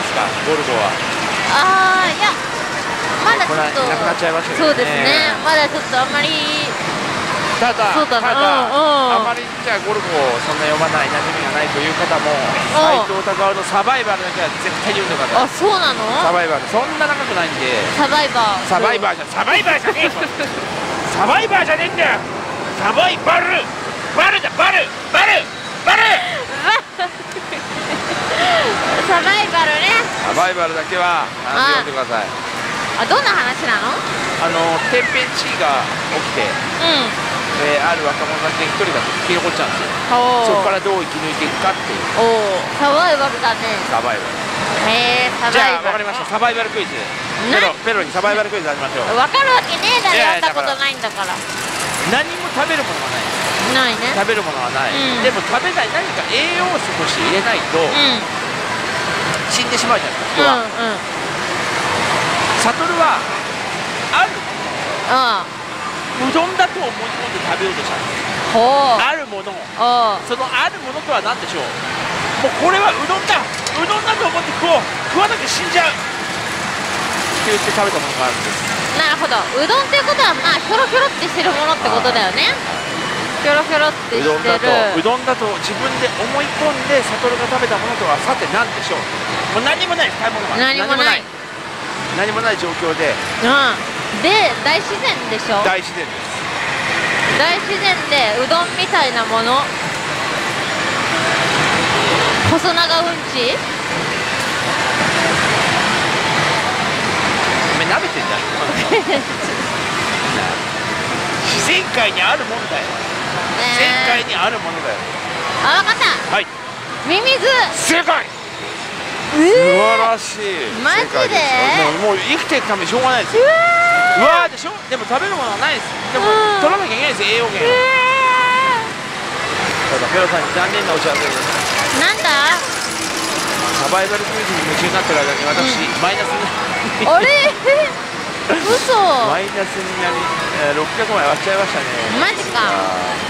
ないですかゴルゴは。ああいやまだちょっとなくなっちゃいましたけどね。そうですね。まだちょっとあんまりただそうだな。ただ、うんまりじゃあゴルゴをそんな読まない馴染みがないという方も斎藤隆夫のサバイバルだけは絶対に読んでくだあさいそうなの？サバイバル。そんな長くないんで。サバイバー。サバイバーじゃサバイバーじゃねえよ サバイバーじゃねえんだよ。サバイバル。バルだバル。バルバルサバイバルねサバイバルだけはあ読んでください。あどんな話なの？あの天変地異が起きてうん。である若者たちで一人が生き残っちゃうんですよ。おそこからどう生き抜いていくかっていう。おおサバイバルだね。サバイバル。へえサじバイバル。ゃあ分かりました。サバイバルクイズ。ペなロペロにサバイバルクイズやりましょう。わかるわけねえだろ。やったことないんだから何も食べるものがない。ないね。食べるものはない、うん。でも食べない何か栄養素として入れないとうん死んでしまうじゃないですか人は、うんうん。サトルはある。あうどんだと思い込んで食べようとしたあほう。あるものそのあるものとは何でしょう。もうこれはうどんだ。うどんだと思って食おう。食わなきゃ死んじゃう。って言って食べたものがあるんです。なるほど。うどんっていうことはまあひょろひょろってしてるものってことだよねひょろひょろってうしてる。どんだとうどんだと自分で思い込んでサトルが食べたものとはさて何でしょう。もう何もない買い物が何もない。何もない状況で。うん。で大自然でしょ？大自然です。大自然でうどんみたいなもの？細長うんち？お前舐めてんじゃん自然界にあるもんだよ自然界にあるものだよ。あわかった。はい。ミミズ。正解。素え晴らしい。マジで？もうもう生きていくためにしょうがないですよ。うわー。でしょ？でも食べるものはないです。でもうん。取らなきゃいけないです栄養源を。ただペロさんに残念なお知らせですなんだ？サバイバルクイズに夢中になってる間に私、マイナスに。あれ？嘘。マイナスになり、えー600枚割っちゃいましたね。マジか